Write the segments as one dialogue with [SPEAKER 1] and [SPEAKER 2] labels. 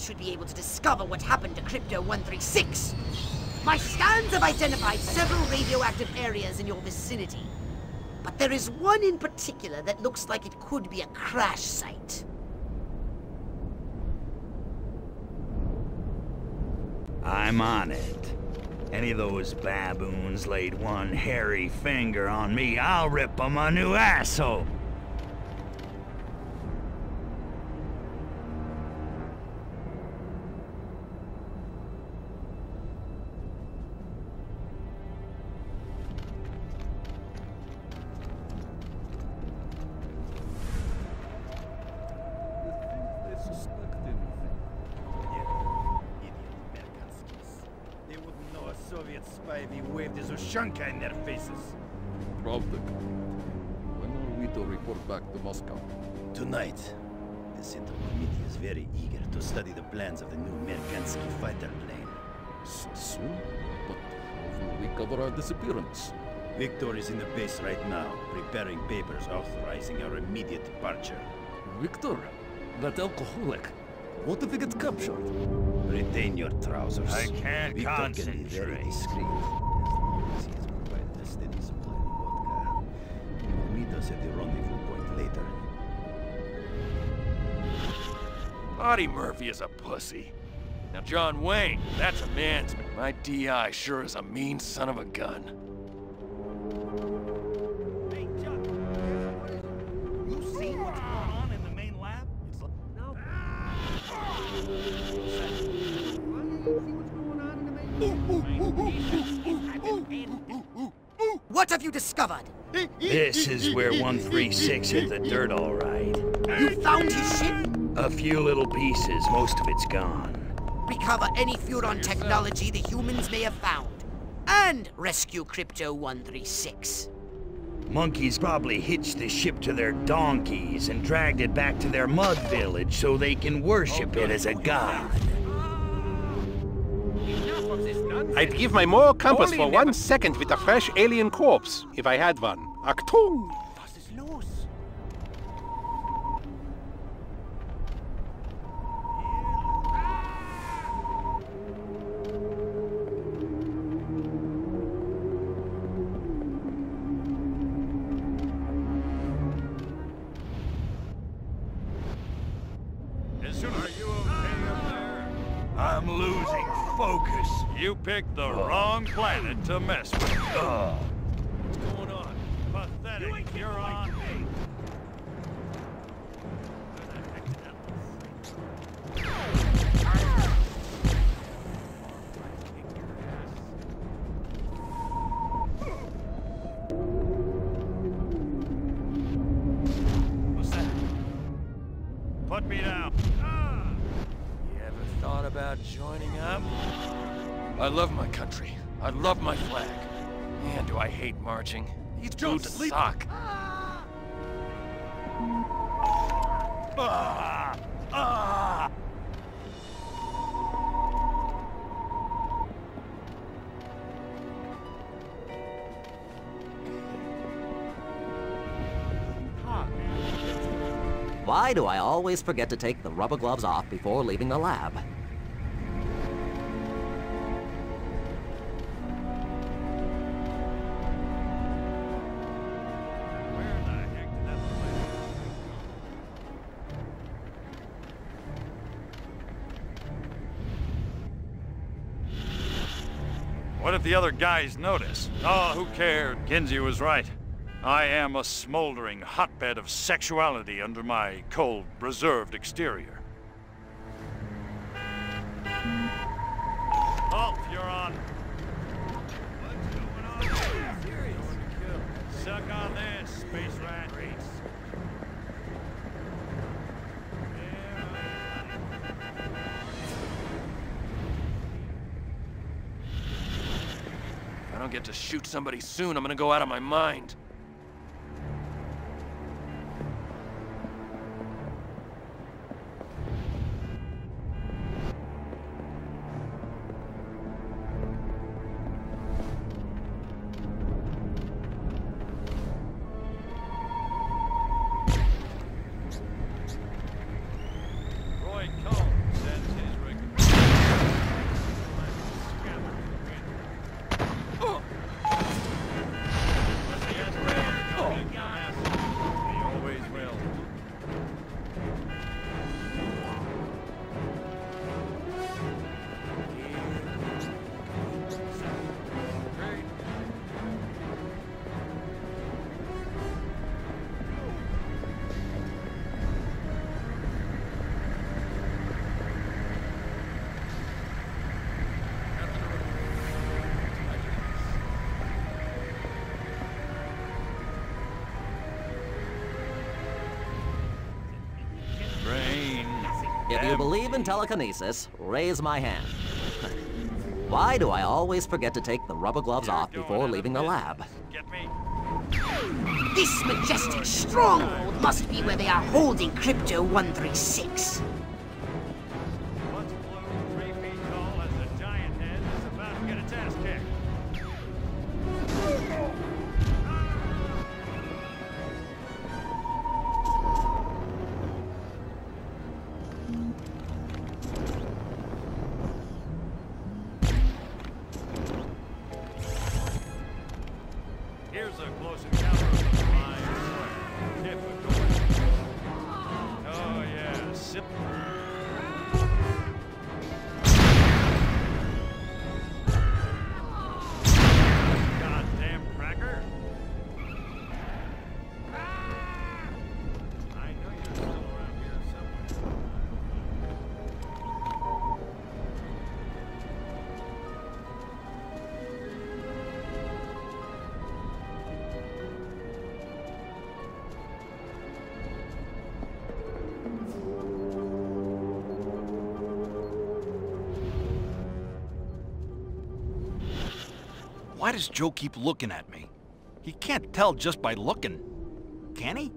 [SPEAKER 1] should be able to discover what happened to Crypto-136. My scans have identified several radioactive areas in your vicinity. But there is one in particular that looks like it could be a crash site.
[SPEAKER 2] I'm on it. Any of those baboons laid one hairy finger on me, I'll rip them a new asshole.
[SPEAKER 3] Waved in their faces.
[SPEAKER 4] Pravda, When are we to report back to Moscow?
[SPEAKER 3] Tonight, the Central Committee is very eager to study the plans of the new Merkansky fighter plane.
[SPEAKER 4] So soon? But how will we cover our disappearance?
[SPEAKER 3] Victor is in the base right now, preparing papers authorizing our immediate departure.
[SPEAKER 4] Victor? That alcoholic? What if he gets captured?
[SPEAKER 3] Retain your trousers.
[SPEAKER 2] I can't
[SPEAKER 3] Victor can be very discreet.
[SPEAKER 5] Audie Murphy is a pussy. Now, John Wayne, that's a man's man. My DI sure is a mean son of a gun.
[SPEAKER 2] Hey, Chuck. You see what's going on in the main lab? It's like... No.
[SPEAKER 1] What have you discovered?
[SPEAKER 2] This is where 136 hit the dirt all right.
[SPEAKER 1] You found his ship?
[SPEAKER 2] A few little pieces, most of it's gone.
[SPEAKER 1] Recover any Furon technology the humans may have found. And rescue Crypto-136.
[SPEAKER 2] Monkeys probably hitched the ship to their donkeys and dragged it back to their mud village so they can worship it as a god.
[SPEAKER 6] I'd give my moral compass for one second with a fresh alien corpse, if I had one. Achtung!
[SPEAKER 5] Picked the wrong planet to mess with.
[SPEAKER 2] Ugh.
[SPEAKER 7] Why do I always forget to take the rubber gloves off before leaving the lab?
[SPEAKER 5] What if the other guys notice? Oh, who cared? Kinsey was right. I am a smoldering hotbed of sexuality under my cold, reserved exterior. Halt, you're on. What's going on here? Serious. Suck on this, space rat. If I don't get to shoot somebody soon, I'm gonna go out of my mind.
[SPEAKER 7] Believe in telekinesis, raise my hand. Why do I always forget to take the rubber gloves off before leaving the lab?
[SPEAKER 5] Get me?
[SPEAKER 1] This majestic stronghold must be where they are holding Crypto 136.
[SPEAKER 5] Close encounter the. Oh yeah, sip.
[SPEAKER 3] Why does Joe keep looking at me? He can't tell just by looking. Can he?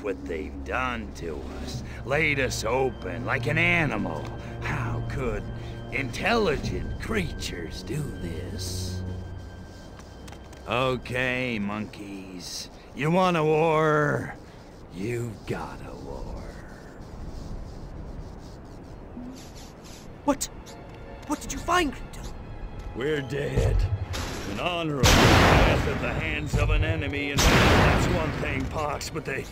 [SPEAKER 5] Look what they've done to us. Laid us open like an animal. How could intelligent creatures do this? Okay, monkeys. You want a war? You've got a war.
[SPEAKER 1] What? What did you find, Crypto?
[SPEAKER 5] We're dead. An honorable death at the hands of an enemy, and that's one thing, Pox, but they...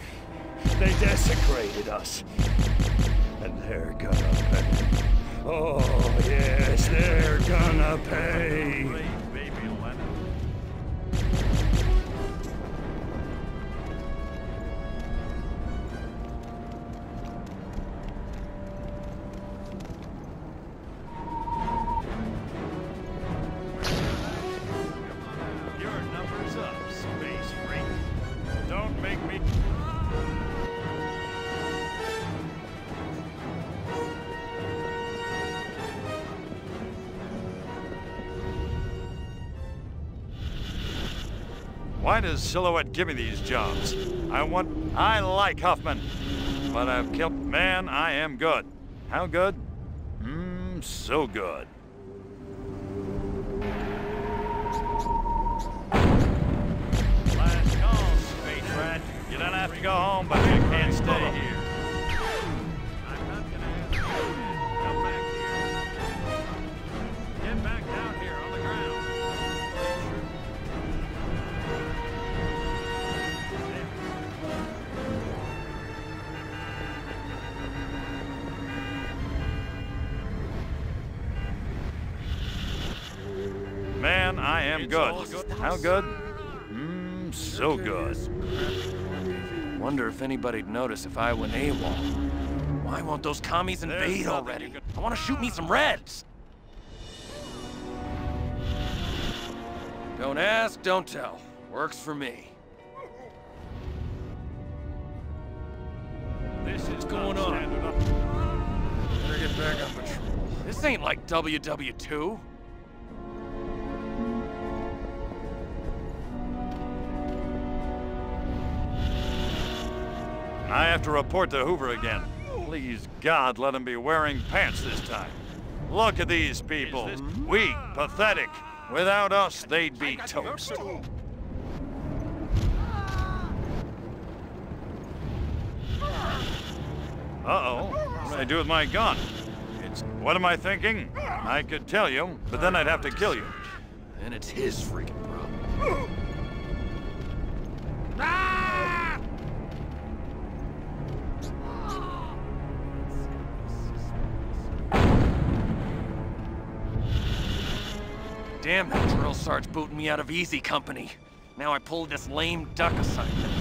[SPEAKER 5] they desecrated us. And they're gonna pay. Oh, yes, they're gonna pay.
[SPEAKER 8] Does Silhouette give me these jobs? I want... I like Huffman. But I've killed... Man, I am good. How good? Mmm, so good.
[SPEAKER 5] Last call, space rat. You don't have to go home, but
[SPEAKER 8] Man, I am good. How good? Mmm, so good. Wonder if anybody'd notice if I went AWOL. Why won't those commies invade already? I want to shoot me some Reds. Don't ask, don't tell. Works for me.
[SPEAKER 5] This is
[SPEAKER 8] going on? Better get back on patrol. This ain't like WW2.
[SPEAKER 5] I have to report to Hoover again. Please, God, let him be wearing pants this time. Look at these people. Weak, pathetic. Without us, they'd be toast. Uh-oh. What do I do with my gun? It's... What am I thinking? I could tell you, but then I'd have to kill you.
[SPEAKER 8] And it's his freaking problem. Booting me out of easy company. Now I pulled this lame duck assignment.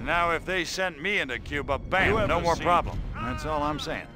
[SPEAKER 5] Now if they sent me into Cuba, bam, no more
[SPEAKER 3] seen-
[SPEAKER 5] problem. That's all I'm saying.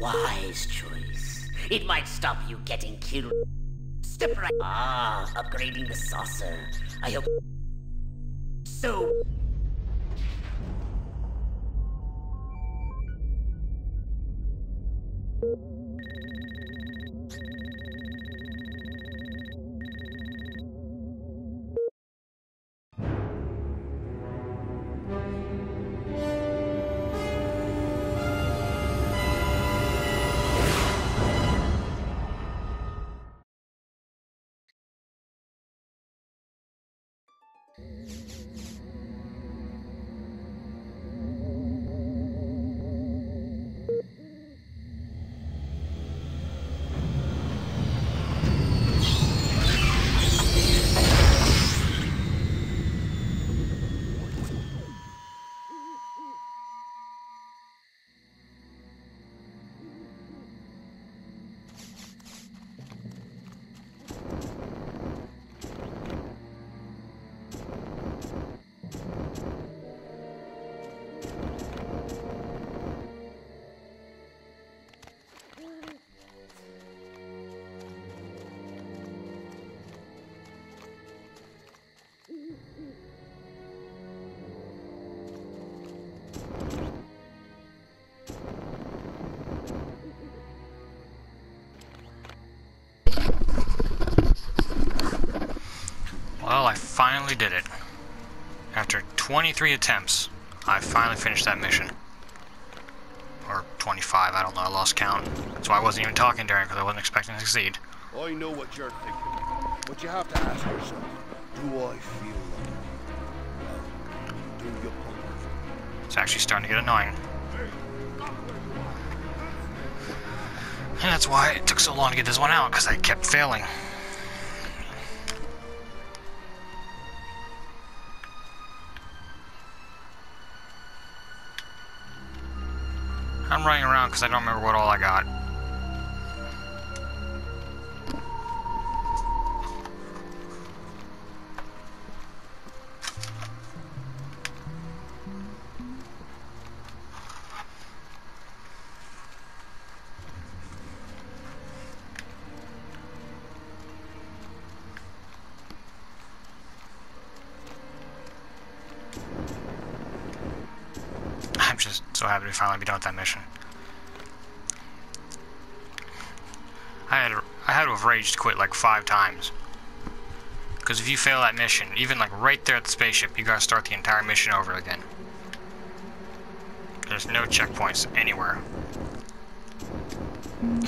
[SPEAKER 1] Wise choice. It might stop you getting killed. Step right. Ah, upgrading the saucer. I hope. So.
[SPEAKER 9] Finally did it. After 23 attempts, I finally finished that mission. Or 25, I don't know, I lost count. That's why I wasn't even talking during, because I wasn't expecting to succeed.
[SPEAKER 10] I know what you're thinking, but you have to ask yourself, do I feel like.
[SPEAKER 9] It's actually starting to get annoying. And that's why it took so long to get this one out, because I kept failing. Because I don't remember what all I got. I'm just so happy to finally be done with that mission. I had I had to have raged quit like five times. Because if you fail that mission, even like right there at the spaceship, you gotta start the entire mission over again. There's no checkpoints anywhere.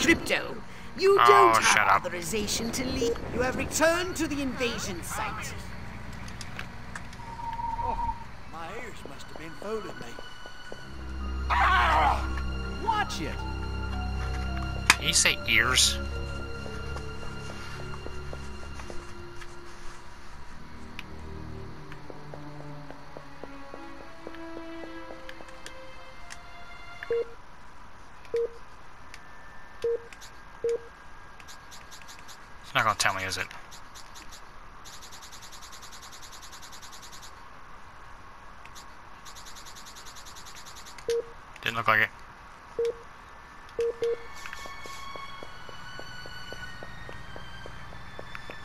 [SPEAKER 1] Crypto, you
[SPEAKER 9] Oh,
[SPEAKER 1] don't
[SPEAKER 9] shut
[SPEAKER 1] have
[SPEAKER 9] up.
[SPEAKER 1] authorization to leave. You have returned to the invasion site.
[SPEAKER 3] Oh, My ears must have been fooling me. Ah!
[SPEAKER 11] Watch it!
[SPEAKER 9] You say ears? It's not gonna tell me, is it? Didn't look like it.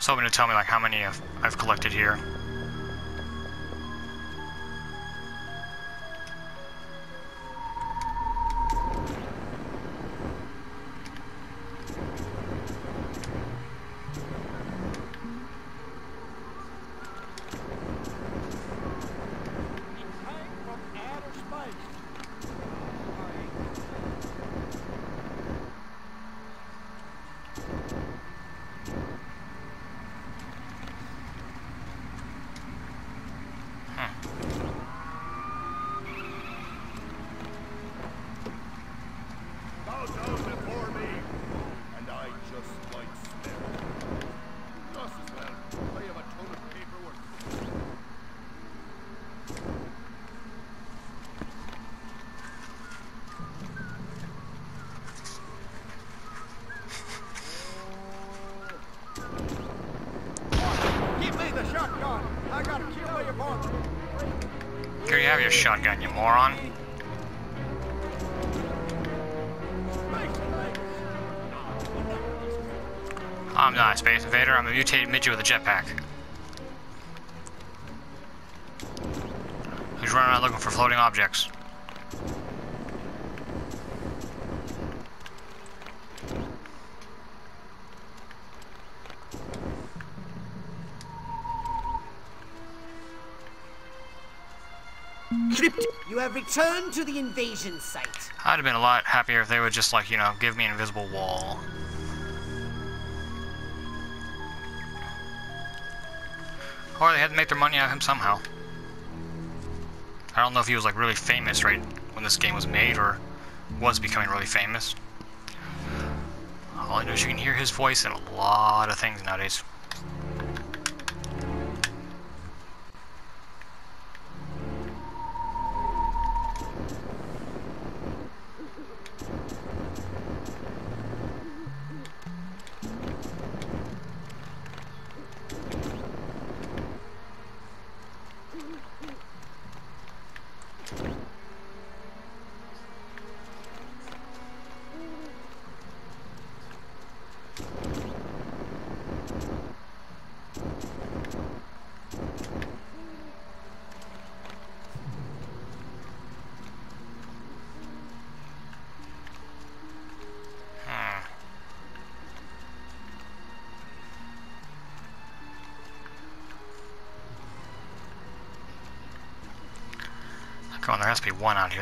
[SPEAKER 9] It's hoping to tell me like how many I've, I've collected here.
[SPEAKER 3] Shotgun,
[SPEAKER 9] you moron. I'm not a Space Invader, I'm a mutated midget with a jetpack. Who's running around looking for floating objects?
[SPEAKER 1] Crypto, you have returned to the invasion site.
[SPEAKER 9] I'd have been a lot happier if they would just, like, you know, give me an invisible wall. Or they had to make their money out of him somehow. I don't know if he was, like, really famous right when this game was made or was becoming really famous. All I know is you can hear his voice in a lot of things nowadays.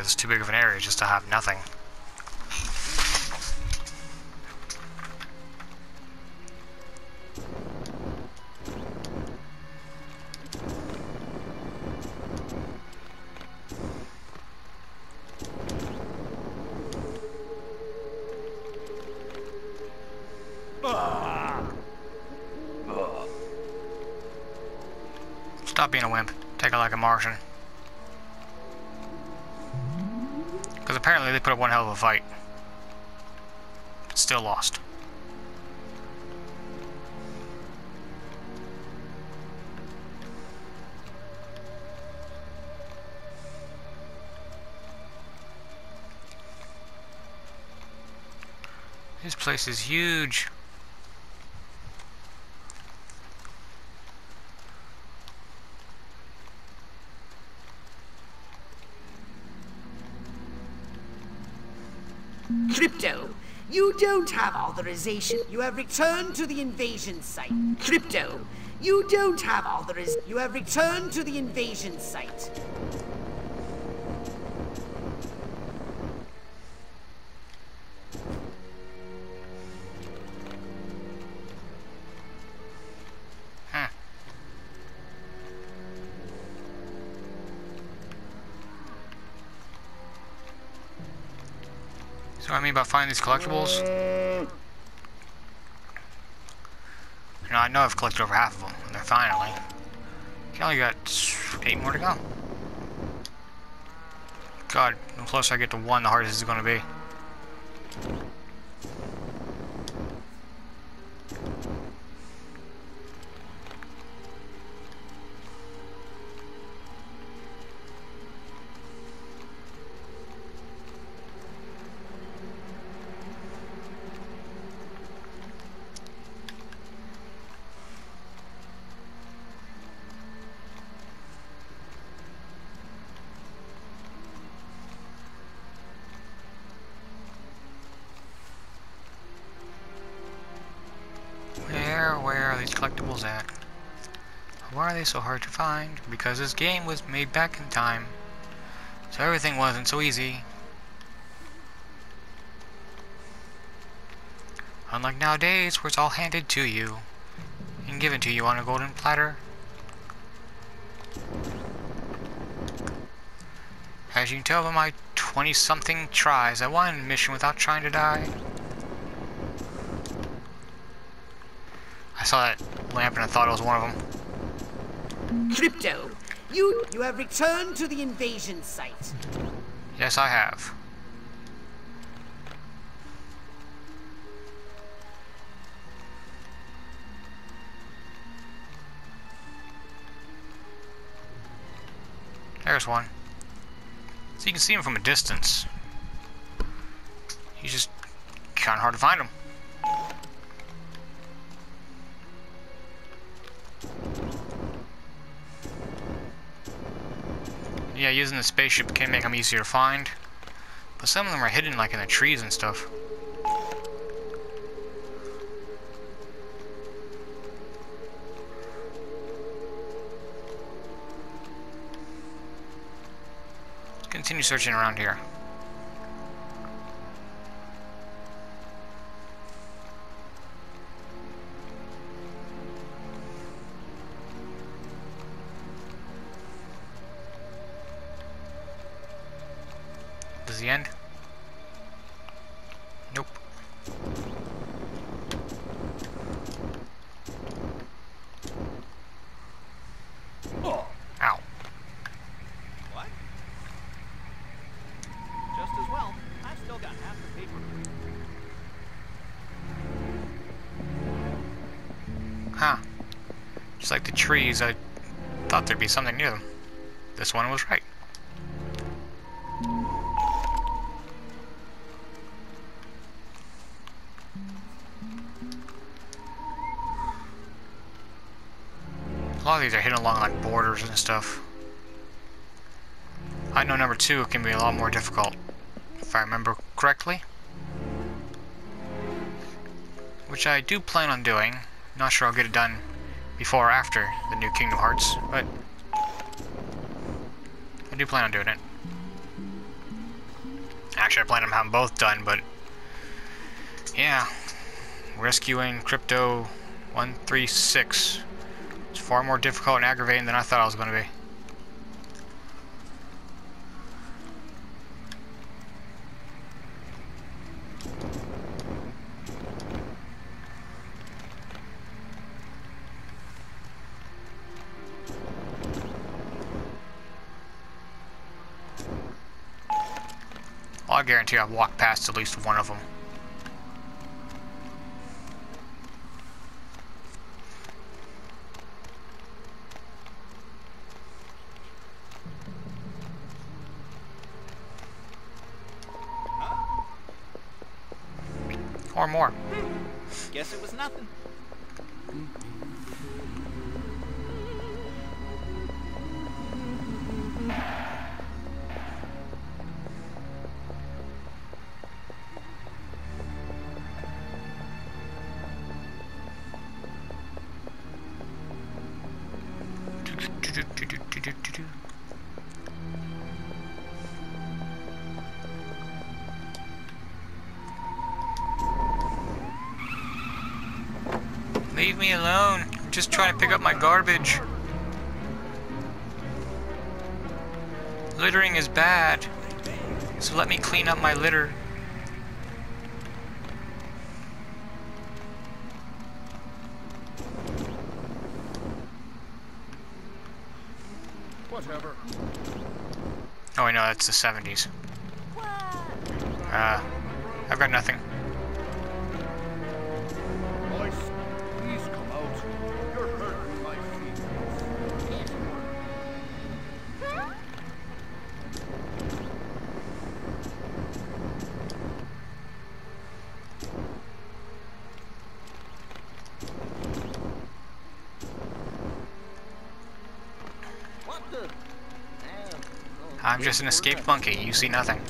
[SPEAKER 9] Is too big of an area just to have nothing. Stop being a wimp. Take it like a Martian. They put up one hell of a fight. But still lost. This place is huge.
[SPEAKER 1] Crypto, You don't have authorization. You have returned to the invasion site. Crypto, you don't have authorization. You have returned to the invasion site.
[SPEAKER 9] What I mean by finding these collectibles? You know, I know I've collected over half of them, and they're finally. I only got eight more to go. God, the closer I get to one, the harder this is going to be. So hard to find? Because this game was made back in time. So everything wasn't so easy. Unlike nowadays, where it's all handed to you. And given to you on a golden platter. As you can tell by my 20-something tries, I won a mission without trying to die. I saw that lamp and I thought it was one of them.
[SPEAKER 1] Crypto, you you have returned to the invasion site.
[SPEAKER 9] Yes, I have. There's one. So you can see him from a distance. He's just kind of hard to find him. Yeah, using the spaceship can make them easier to find. But some of them are hidden like in the trees and stuff. Continue searching around here. Is the end? Nope.
[SPEAKER 3] Oh,
[SPEAKER 9] Ow.
[SPEAKER 3] what? Just as well. I've still got half the paper.
[SPEAKER 9] Huh. Just like the trees, I thought there'd be something near them. This one was right. Are hidden along like borders and stuff. I know number two can be a lot more difficult, if I remember correctly. Which I do plan on doing. Not sure I'll get it done before or after the new Kingdom Hearts, but I do plan on doing it. Actually, I plan on having both done, but yeah, rescuing Crypto 136 is far more difficult and aggravating than I thought it was going to be. I guarantee I've walked past at least one of them. Just trying to pick up my garbage. Littering is bad. So let me clean up my litter.
[SPEAKER 4] Whatever.
[SPEAKER 9] Oh, I know that's the 70s. Uh, I've got nothing. Just an escaped monkey. You see nothing.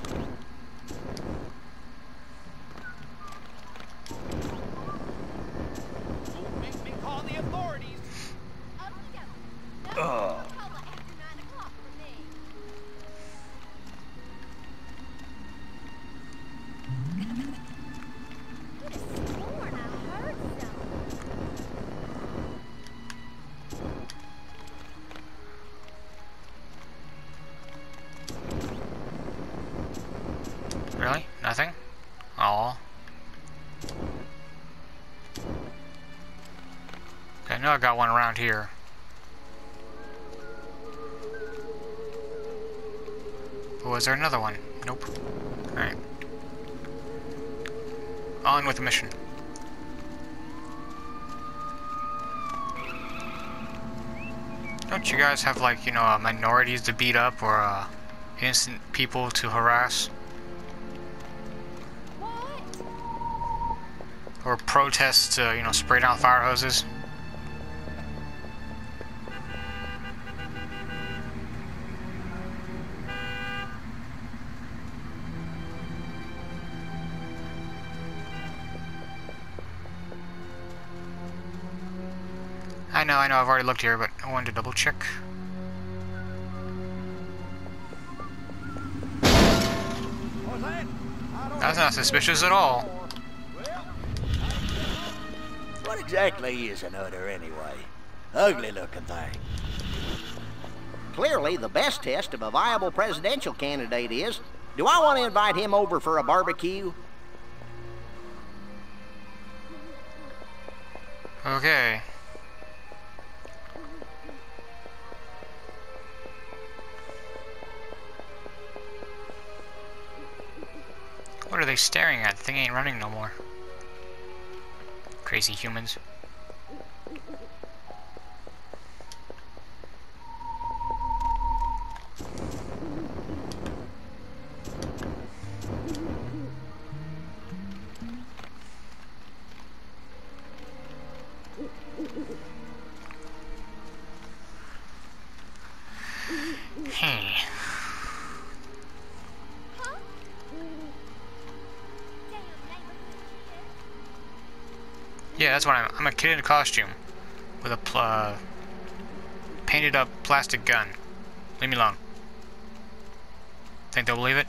[SPEAKER 9] Got one around here. Oh, is there another one? Nope. Alright. On with the mission. Don't you guys have, like, you know, uh, minorities to beat up or uh, innocent people to harass? Or protests to, you know, spray down fire hoses? Know, I know, I've already looked here, but I wanted to double check.
[SPEAKER 3] What's that? I don't
[SPEAKER 9] That's not suspicious at all.
[SPEAKER 11] What exactly is an udder anyway? Ugly looking thing. Clearly, the best test of a viable presidential candidate is do I want to invite him over for a barbecue?
[SPEAKER 9] Okay. What are they staring at? The thing ain't running no more. Crazy humans. Yeah, that's what I'm. I'm a kid in a costume with a uh, painted up plastic gun. Leave me alone. Think they'll believe it?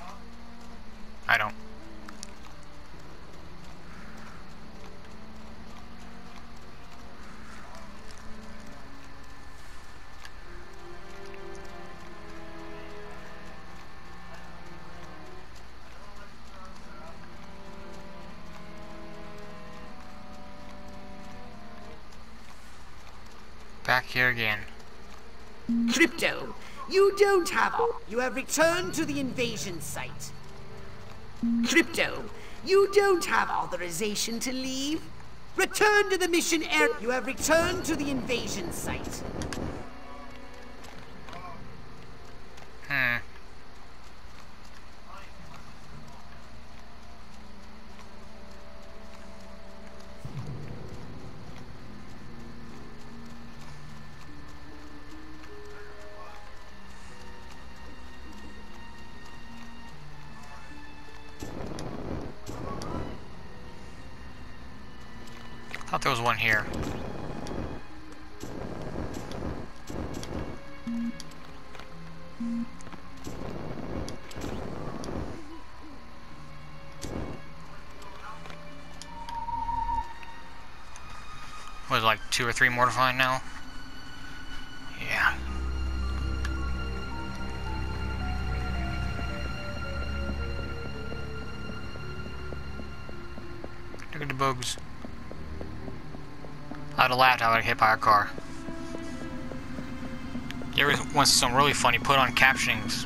[SPEAKER 9] Back here again.
[SPEAKER 1] Crypto, you don't have... You have returned to the invasion site. Crypto, you don't have authorization to leave. Return to the mission area. You have returned to the invasion site.
[SPEAKER 9] thought there was one here. Was like two or three more to find now? Have laughed I hit by a car. You ever want some really funny put on captionings?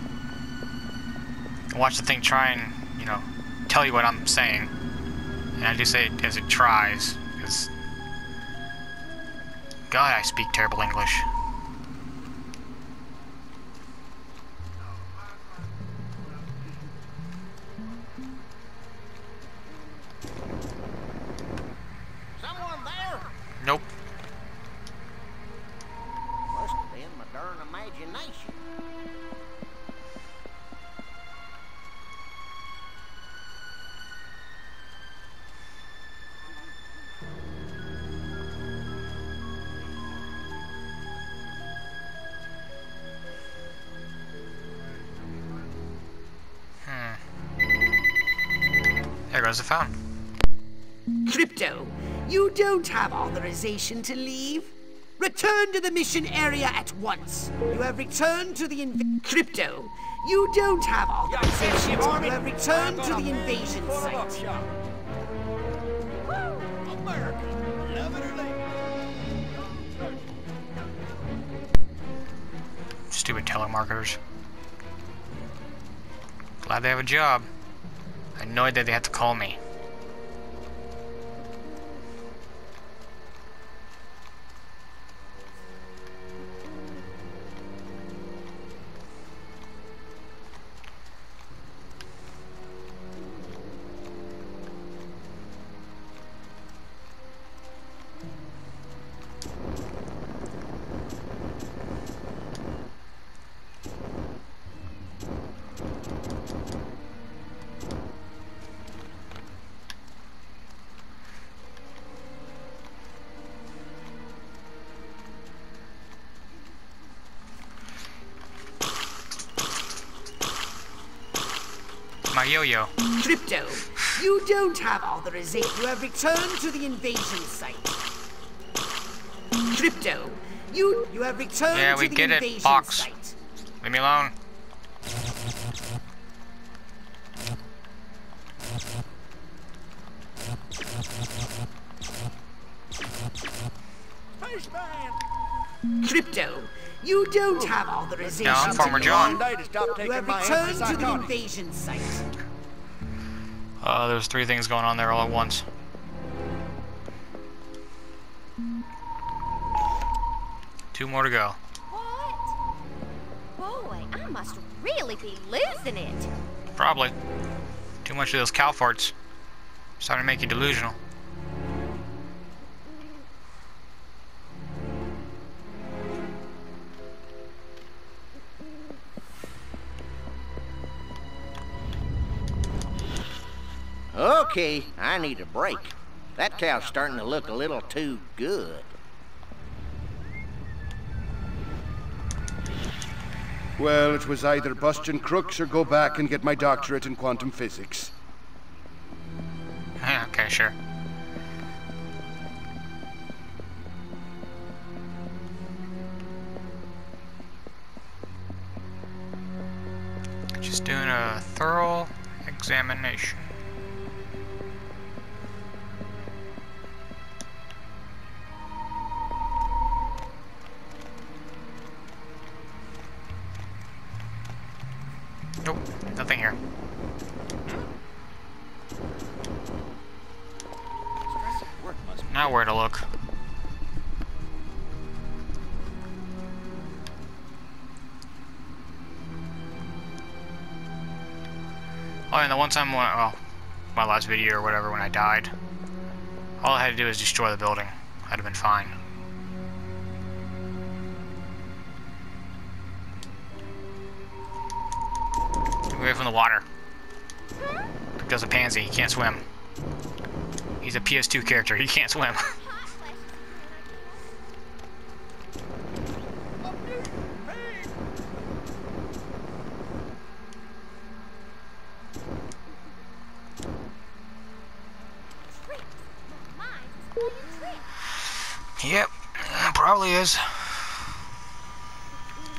[SPEAKER 9] Watch the thing try and, you know, tell you what I'm saying. And I do say it as it tries, because... God, I speak terrible English.
[SPEAKER 11] Imagination. Hmm.
[SPEAKER 9] There goes the phone.
[SPEAKER 1] Crypto, you don't have authorization to leave. Return to the mission area at once. You have returned to the inv- Crypto, you don't have authorization. You have returned to the invasion site.
[SPEAKER 9] Stupid telemarketers. Glad they have a job. Annoyed that they have to call me. Yo-yo.
[SPEAKER 1] Crypto, you don't have authorization. You have returned to the invasion site. Crypto, you you have returned
[SPEAKER 9] Yeah,
[SPEAKER 1] to
[SPEAKER 9] we
[SPEAKER 1] the
[SPEAKER 9] get it,
[SPEAKER 1] invasion
[SPEAKER 9] Box.
[SPEAKER 1] site.
[SPEAKER 9] Leave me alone.
[SPEAKER 1] Crypto, you don't have authorization.
[SPEAKER 9] No, I'm Farmer. John.
[SPEAKER 1] You have returned to the invasion site.
[SPEAKER 9] Uh, there's three things going on there all at once. Two more to go.
[SPEAKER 12] What? Boy, I must really be losing it.
[SPEAKER 9] Probably. Too much of those cow farts. Starting to make you delusional.
[SPEAKER 11] Okay, I need a break. That cow's starting to look a little too good.
[SPEAKER 10] Well, it was either bust and crooks or go back and get my doctorate in quantum physics.
[SPEAKER 9] Ah, okay, sure. Just doing a thorough examination. Nothing here. Now where to look? Oh, and the one time when, oh, my last video or whatever when I died, all I had to do was destroy the building. I'd have been fine. From the water. Because a pansy, he can't swim. He's a PS2 character, he can't swim. Yep, probably is.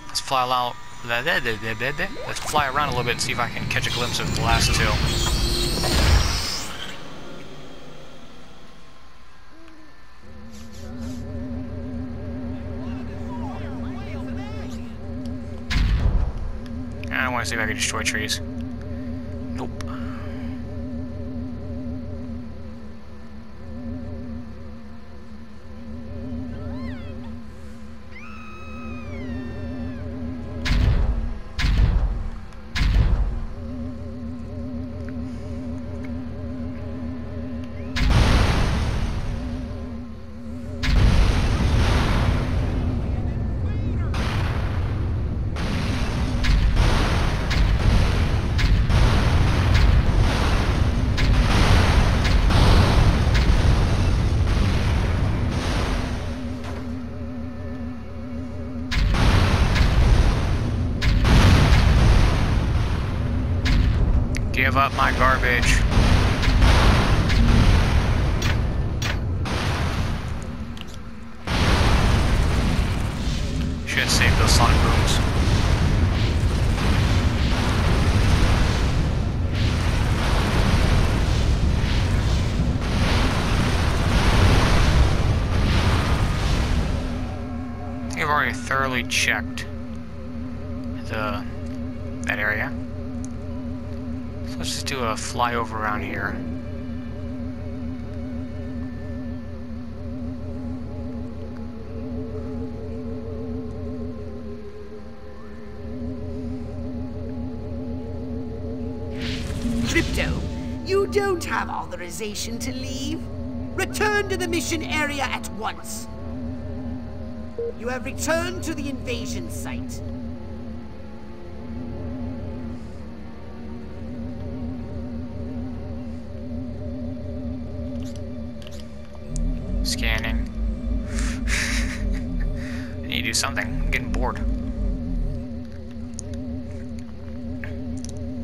[SPEAKER 9] Let's fly around. Let's fly around a little bit and see if I can catch a glimpse of the last two. I want to see if I can destroy trees. Give up my garbage. Should save those sonic booms. I think I've already thoroughly checked a flyover around here.
[SPEAKER 1] Crypto, you don't have authorization to leave. Return to the mission area at once. You have returned to the invasion site.
[SPEAKER 9] Something. I'm getting bored.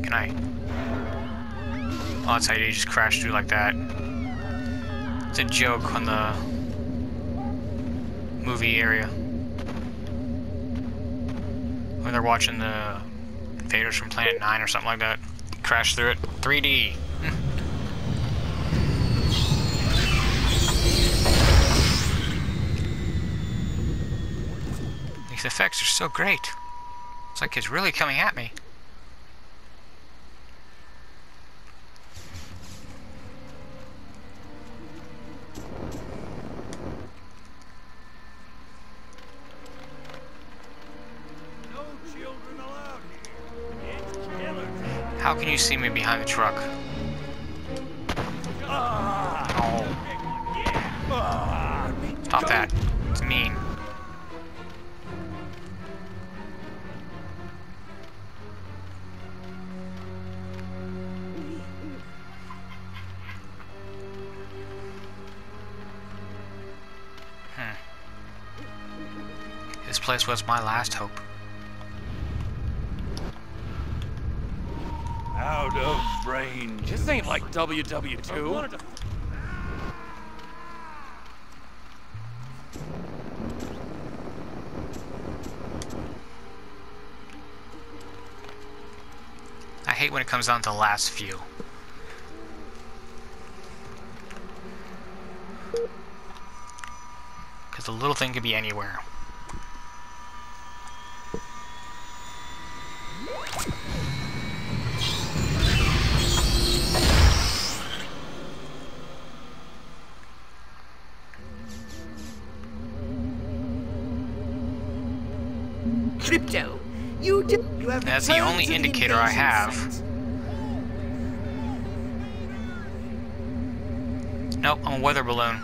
[SPEAKER 9] Can I? Oh, that's how you just crash through like that. It's a joke on the movie area. When they're watching the invaders from Planet 9 or something like that. Crash through it. 3D. These effects are so great. It's like it's really coming at me. How can you see me behind the truck? Stop that. Place was my last hope.
[SPEAKER 8] Out of range. This ain't like WW2.
[SPEAKER 9] I hate when it comes down to the last few. Because the little thing could be anywhere.
[SPEAKER 1] Crypto, you do. You have
[SPEAKER 9] That's the only indicator I have. Nope, I'm a weather balloon.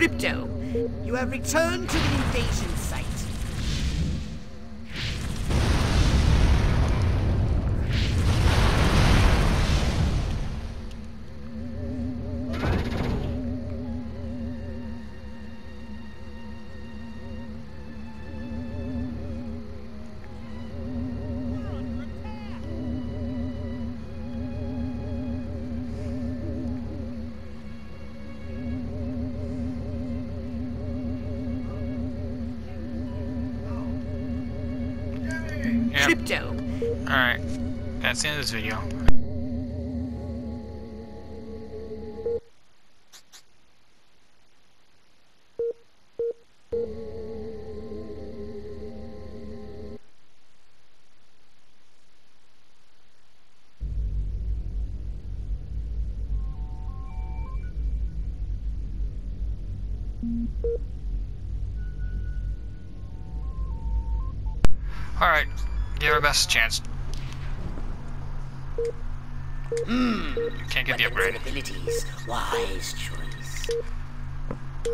[SPEAKER 1] Crypto. You have returned to the invasion site.
[SPEAKER 9] That's the end of this video. Alright, give our best chance. Can't get the upgrade.
[SPEAKER 1] Abilities. Wise choice.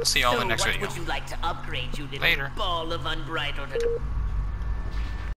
[SPEAKER 9] See you all in the next
[SPEAKER 1] what
[SPEAKER 9] video.
[SPEAKER 1] would you like to upgrade, you little
[SPEAKER 9] Later.
[SPEAKER 1] ball of unbridled...